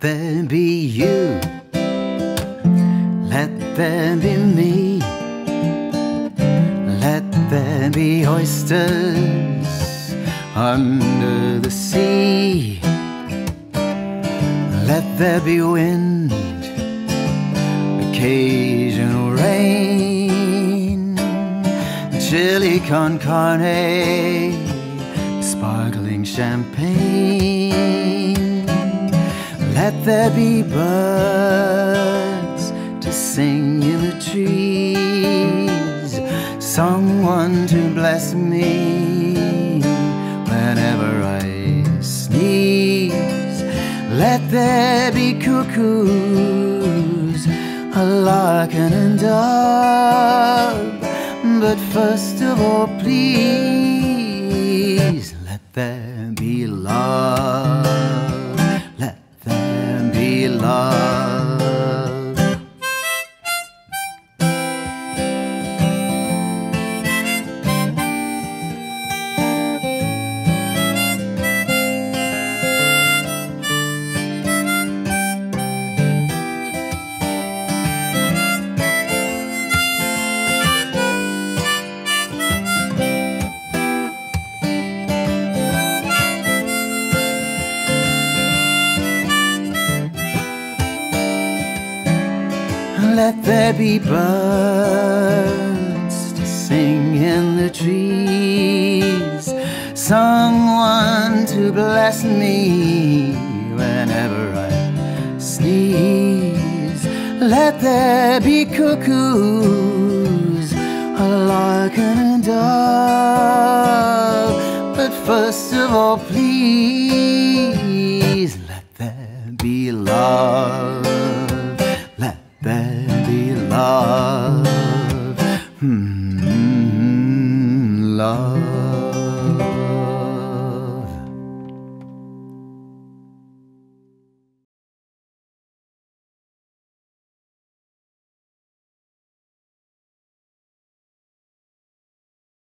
there be you. Let there be me. Let there be oysters under the sea. Let there be wind, occasional rain, chili con carne, sparkling champagne. Let there be birds to sing in the trees, someone to bless me whenever I sneeze. Let there be cuckoos, a lark and a dove. But first of all, please let there be love. Let there be birds to sing in the trees, someone to bless me whenever I sneeze. Let there be cuckoos, a lark and a dove. But first of all, please let there be love. Let